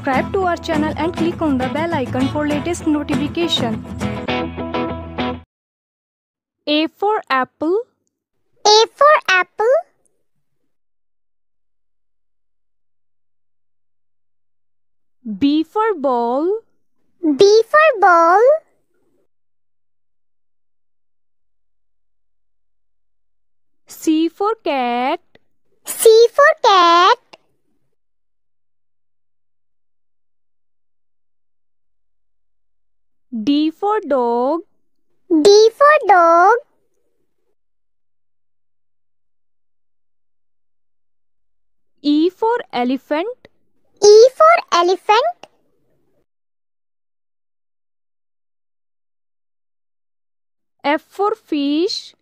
Subscribe to our channel and click on the bell icon for latest notification. A for apple, A for apple, B for ball, B for ball, C for cat, C for cat, D for dog, D for dog, E for elephant, E for elephant, F for fish,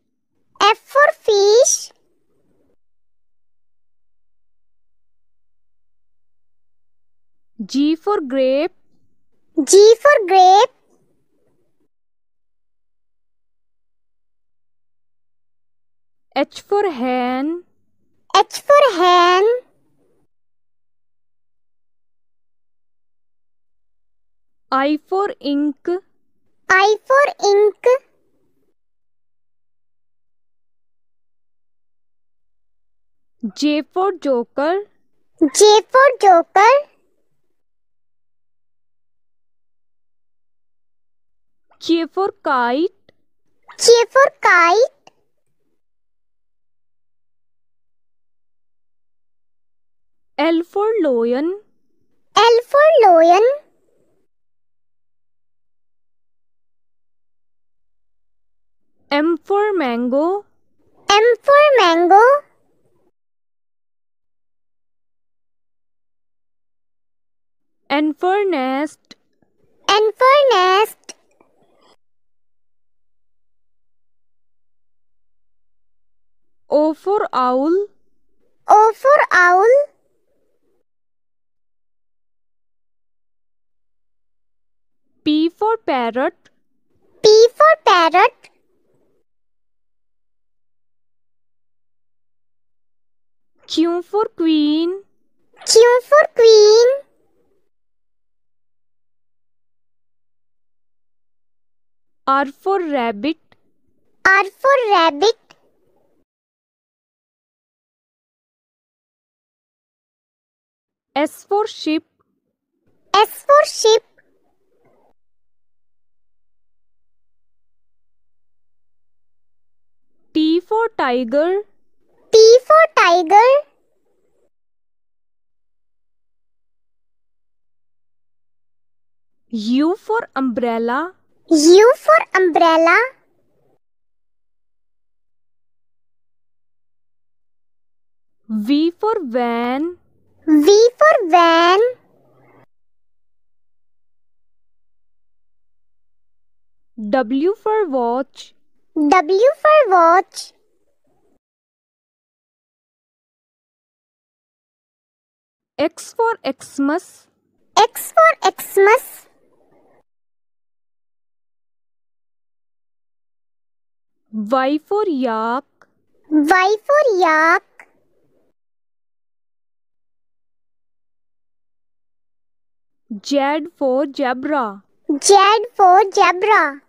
F for fish, G for grape, G for grape, H for hen, H for hen, I for ink, I for ink, J for joker, J for joker, K for kite, K for kite, L for lion, L for lion, M for mango, M for mango, N for nest, N for nest, O for owl, O for owl, parrot, P for parrot, Q for queen, Q for queen, R for rabbit, R for rabbit, S for sheep, S for sheep, tiger, T for tiger, U for umbrella, U for umbrella, V for van, V for van, W for watch, W for watch, X for Xmas, X for Xmas, Y for yak, Y for yak, Z for zebra, Z for zebra,